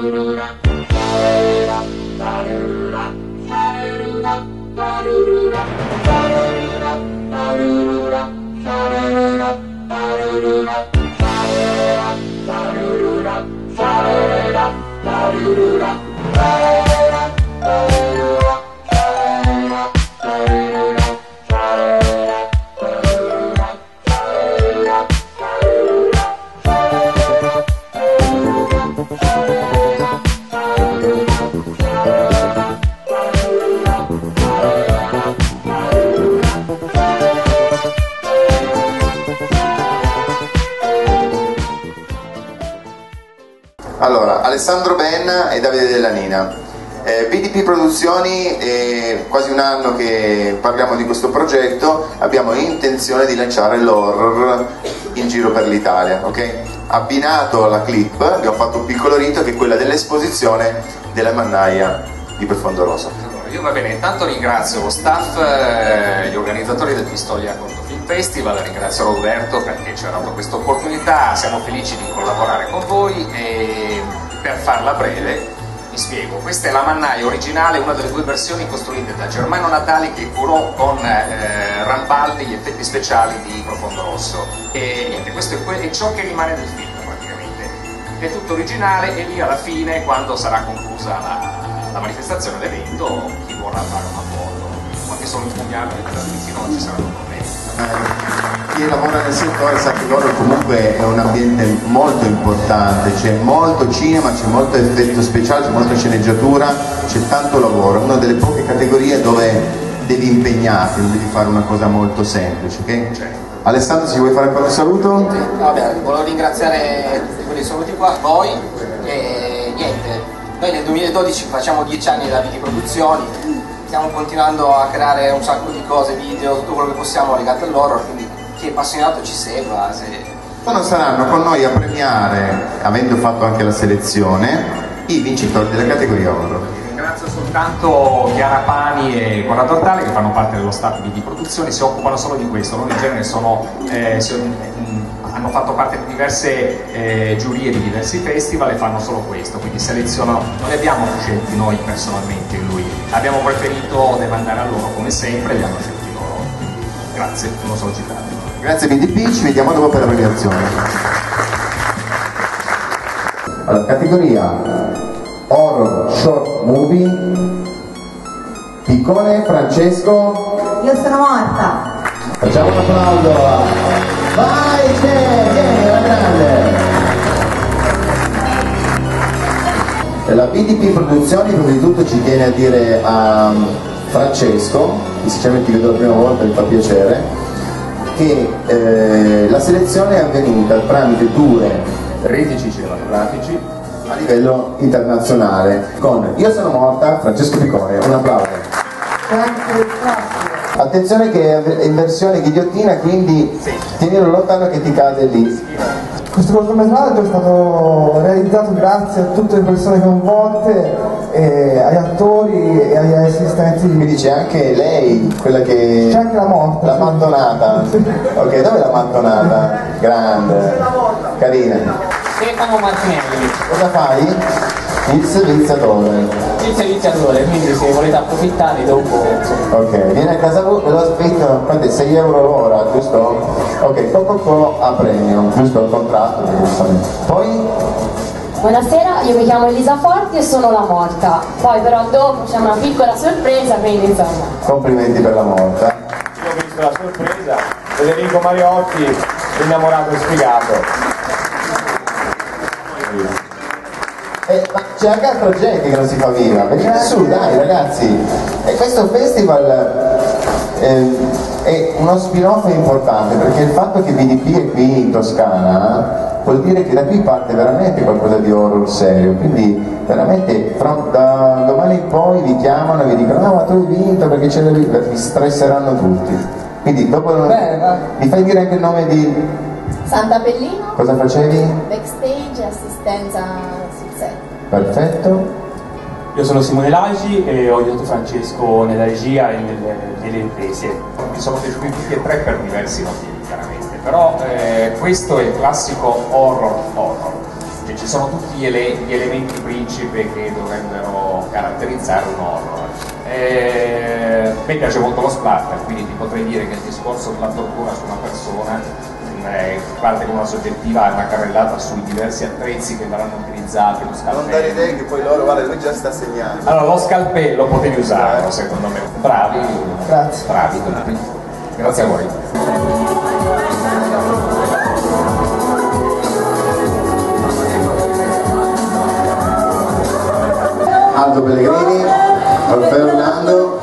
da da da da Allora, Alessandro Ben e Davide Dellanina. Eh, Produzioni è quasi un anno che parliamo di questo progetto, abbiamo intenzione di lanciare l'horror in giro per l'Italia, ok? Abbinato alla clip abbiamo fatto un piccolo rito che è quella dell'esposizione della mannaia di Profondo. Allora, io va bene, intanto ringrazio lo staff, eh, gli organizzatori del Pistoia Corto Film Festival, ringrazio Roberto perché ci ha dato questa opportunità, siamo felici di collaborare con voi e per farla breve vi spiego, questa è la mannaia originale, una delle due versioni costruite da Germano Natali che curò con eh, Rambaldi gli effetti speciali di Profondo Rosso. E niente, questo è, è ciò che rimane del film è tutto originale e lì alla fine quando sarà conclusa la, la manifestazione, l'evento, chi vorrà fare una foto, anche solo impugnarlo e trasmissione non ci saranno problemi. Eh, chi lavora nel settore sa che l'horror comunque è un ambiente molto importante, c'è molto cinema, c'è molto effetto speciale, c'è molta sceneggiatura, c'è tanto lavoro, è una delle poche categorie dove devi impegnarti, non devi fare una cosa molto semplice, ok? Alessandro, se vuoi fare qualche saluto? Vabbè, volevo ringraziare quelli che sono venuti qua, voi e niente, noi nel 2012 facciamo 10 anni da Viti Produzioni, stiamo continuando a creare un sacco di cose, video, tutto quello che possiamo legato all'horror, quindi chi è appassionato ci segua. Se... Quando saranno con noi a premiare, avendo fatto anche la selezione, i vincitori della categoria horror. Ringrazio soltanto Chiara Pani e Guarda Tortale che fanno parte dello staff di, di produzione, si occupano solo di questo, loro in genere sono, eh, mh, hanno fatto parte di diverse eh, giurie di diversi festival e fanno solo questo, quindi selezionano, non li abbiamo scelti noi personalmente lui, abbiamo preferito demandare a loro come sempre, li hanno scelti loro. Grazie, non so citare. Grazie BDP, ci vediamo dopo per la premiazione. Allora, categoria Horror Short Movie Piccone Francesco Io sono morta. Facciamo un applauso La BDP Produzioni prima di tutto ci tiene a dire a Francesco, che sinceramente vedo la prima volta, mi fa piacere, che eh, la selezione è avvenuta tramite due retici cinematografici a livello internazionale. Con Io sono morta, Francesco Piccone, un applauso. Attenzione che è in versione ghigliottina, quindi tienilo lontano che ti cade lì. Questo cortometraggio è stato realizzato grazie a tutte le persone coinvolte, e agli attori e agli assistenti. Quindi c'è anche lei, quella che... C'è anche la morta. La mantonata. Ok, dove è la mantonata? Grande. Carina. Stefano Martinelli, Cosa fai? Il serviziatore. il serviziatore, quindi se volete approfittare dopo... Ok, viene a casa voi, ve l'ho scritto, è? 6 euro l'ora, giusto? Ok, poco po' a premio, giusto? Il contratto, giustamente. Poi Buonasera, io mi chiamo Elisa Forti e sono la morta. Poi però dopo c'è una piccola sorpresa, quindi insomma. complimenti per la morta. Io ho visto la sorpresa, Federico Mariotti, innamorato e sfigato. Eh, ma c'è anche altra gente che non si fa viva, venite su, dai ragazzi. E questo festival eh, è uno spin-off importante perché il fatto che BDP è qui in Toscana vuol dire che da qui parte veramente qualcosa di horror serio. Quindi veramente fra- da domani in poi vi chiamano e vi dicono no ma tu hai vinto perché c'è la vi stresseranno tutti. Quindi dopo va. mi fai dire anche il nome di Santa Pellino, cosa facevi? backstage, assistenza sul set. Perfetto. Io sono Simone Lagi e ho aiutato Francesco nella regia e nelle, nelle riprese. Mi sono piaciuti tutti e tre per diversi motivi, chiaramente, però eh, questo è il classico horror horror. cioè, ci sono tutti gli, ele- gli elementi principe che dovrebbero caratterizzare un horror. Eh, a me piace molto lo splatter, quindi ti potrei dire che il discorso della tortura su una persona parte con una soggettiva e una carrellata sui diversi attrezzi che verranno utilizzati, lo Non dare scalpello. idee che poi loro, guarda, lui già sta segnando. Allora, lo scalpello potevi usarlo, secondo me. Bravi, Grazie. bravi tutti. Grazie a voi. Aldo Pellegrini, Orfeo Orlando.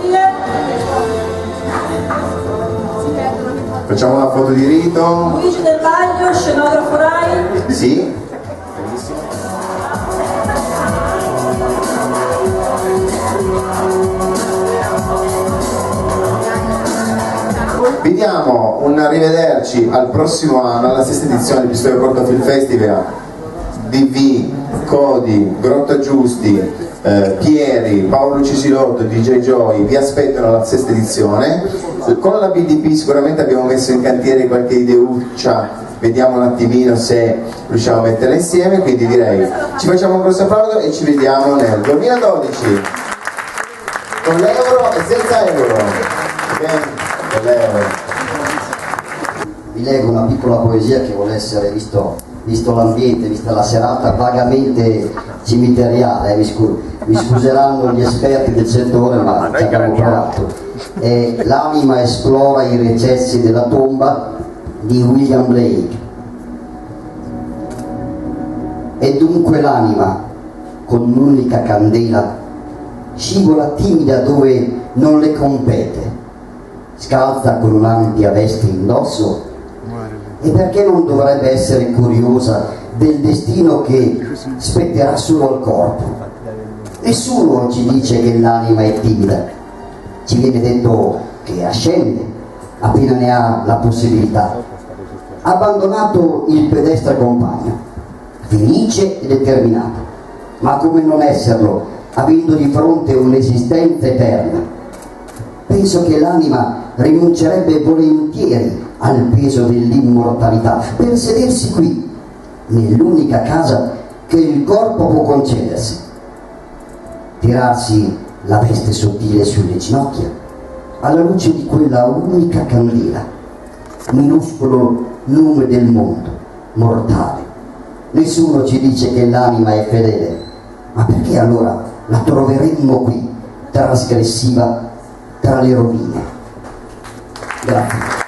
Facciamo una foto di rito. Luigi Del Vaglio, scenografo Rai. Sì. Vi diamo un arrivederci al prossimo anno, alla sesta edizione di Pistoia Corto Film Festival. DV, Codi, Grotta Giusti, eh, Pieri, Paolo Cisilotto, DJ Joy vi aspettano alla sesta edizione. Con la BDP sicuramente abbiamo messo in cantiere qualche ideuccia, vediamo un attimino se riusciamo a metterla insieme, quindi direi ci facciamo un grosso applauso e ci vediamo nel 2012 con l'euro e senza euro. Vi leggo una piccola poesia che vuole essere, visto, visto l'ambiente, vista la serata, vagamente cimiteriale, eh, mi, scu- mi scuseranno gli esperti del settore, ma ci abbiamo provato. Eh, L'anima esplora i recessi della tomba di William Blake. E dunque l'anima, con un'unica candela, scivola timida dove non le compete, scalza con un'ampia veste indosso e perché non dovrebbe essere curiosa del destino che spetterà solo al corpo? Nessuno ci dice che l'anima è timida, ci viene detto che ascende appena ne ha la possibilità. Abbandonato il pedestre compagno, felice e determinato, ma come non esserlo avendo di fronte un'esistenza eterna? Penso che l'anima rinuncerebbe volentieri al peso dell'immortalità per sedersi qui, nell'unica casa che il corpo può concedersi. Tirarsi la veste sottile sulle ginocchia, alla luce di quella unica candela, minuscolo lume del mondo, mortale. Nessuno ci dice che l'anima è fedele, ma perché allora la troveremmo qui, trasgressiva tra le rovine? Grazie.